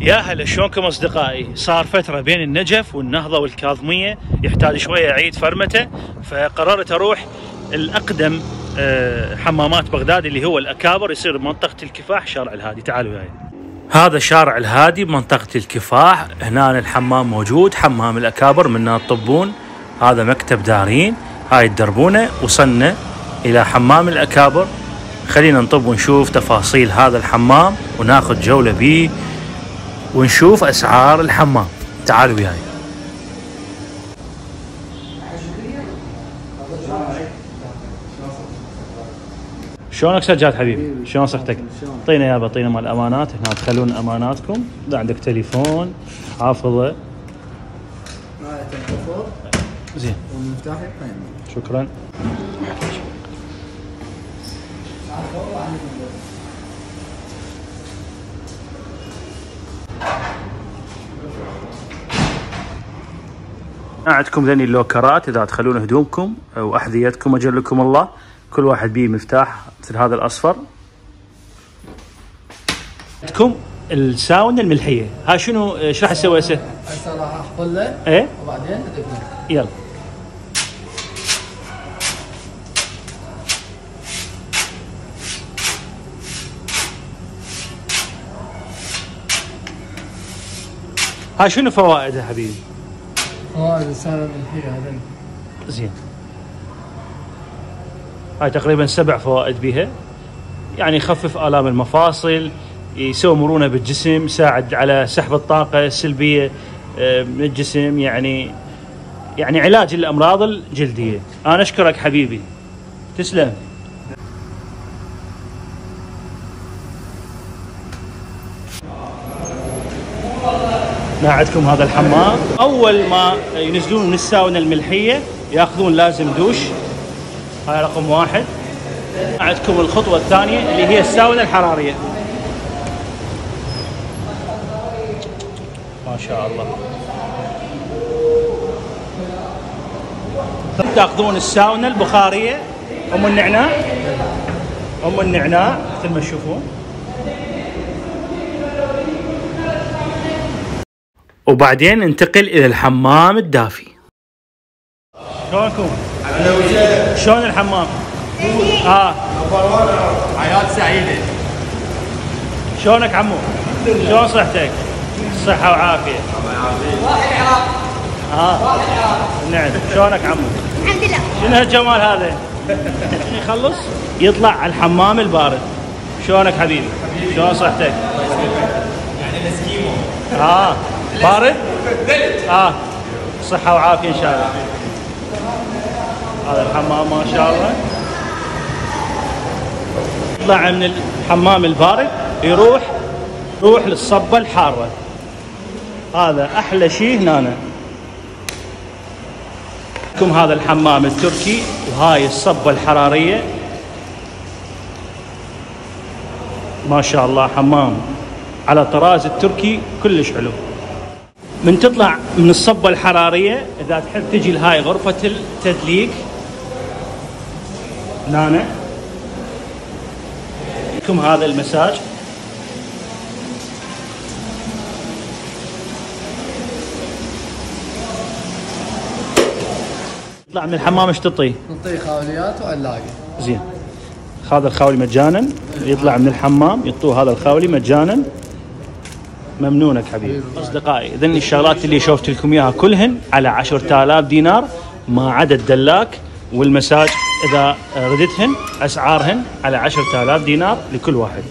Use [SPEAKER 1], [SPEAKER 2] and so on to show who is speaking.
[SPEAKER 1] يا هلا شلونكم أصدقائي؟ صار فترة بين النجف والنهضة والكاظمية يحتاج شوية أعيد فرمته فقررت أروح الأقدم آه، حمامات بغداد اللي هو الأكابر يصير بمنطقه الكفاح شارع الهادي تعالوا وياي. هذا شارع الهادي بمنطقة الكفاح هنا الحمام موجود حمام الأكابر منا تطبون هذا مكتب دارين هاي الدربونة وصلنا إلى حمام الأكابر خلينا نطب ونشوف تفاصيل هذا الحمام وناخذ جولة بيه ونشوف أسعار الحمام. تعالوا وياي. شلونك سجاد حبيبي؟ شلون صحتك؟ اعطينا يابا اعطينا مال الأمانات. هنا تخلون أماناتكم. اذا عندك تليفون. حافظه. زين.
[SPEAKER 2] والمفتاح.
[SPEAKER 1] شكرا. عندكم ذني اللوكرات إذا تخلون هدومكم أو أحذيتكم اجلكم الله. كل واحد بيه مفتاح مثل هذا الأصفر. عندكم الساونا الملحية. ها شنو إيش راح أسوي هسه؟
[SPEAKER 2] هسه راح أحط
[SPEAKER 1] إيه؟
[SPEAKER 2] وبعدين
[SPEAKER 1] يلا. ها شنو فوائدها حبيبي؟ زين. هاي تقريبا سبع فوائد بها يعني يخفف آلام المفاصل يسوي مرونة بالجسم يساعد على سحب الطاقة السلبية آه، من الجسم. يعني يعني علاج الأمراض الجلدية. أنا أشكرك حبيبي. تسلم. ما عندكم هذا الحمام. أول ما ينزلون من الساونا الملحية ياخذون لازم دوش. هاي رقم واحد. عندكم الخطوة الثانية اللي هي الساونا الحرارية. ما شاء الله. تاخذون الساونا البخارية. أم النعناع. أم النعناع مثل ما تشوفون. وبعدين ننتقل إلى الحمام الدافي. شلونكم؟ شلون الحمام؟ آه.
[SPEAKER 2] حياة سعيدة.
[SPEAKER 1] شلونك عمو؟ شلون صحتك؟ صحة وعافية. آه. نعم. شلونك عمو؟
[SPEAKER 3] الحمد لله.
[SPEAKER 1] شنو هالجمال هذا؟ يخلص؟ يطلع على الحمام البارد. شلونك حبيبي؟ شلون صحتك؟ يعني الاسكيمو آه. بارد؟ آه. صحة وعافية إن شاء الله. هذا الحمام ما شاء الله. يطلع من الحمام البارد يروح يروح للصبة الحارة. هذا أحلى شيء هنا. لكم هذا الحمام التركي وهاي الصبة الحرارية. ما شاء الله حمام على طراز التركي كلش حلو. من تطلع من الصبة الحرارية إذا تحب تجي لهاي غرفة التدليك. هنا لكم هذا المساج. تطلع من الحمام إيش تعطيه؟
[SPEAKER 2] نعطيه خاوليات وعلاقة.
[SPEAKER 1] زين. هذا الخاولي مجانا. يطلع من الحمام يعطوه هذا الخاولي مجانا. ممنونك حبيبي. أصدقائي ذني الشغلات اللي شوفت لكم إياها كلهن على 10000 دينار ما عدا الدلاك والمساج إذا ردتهن أسعارهن على 10000 دينار لكل واحد.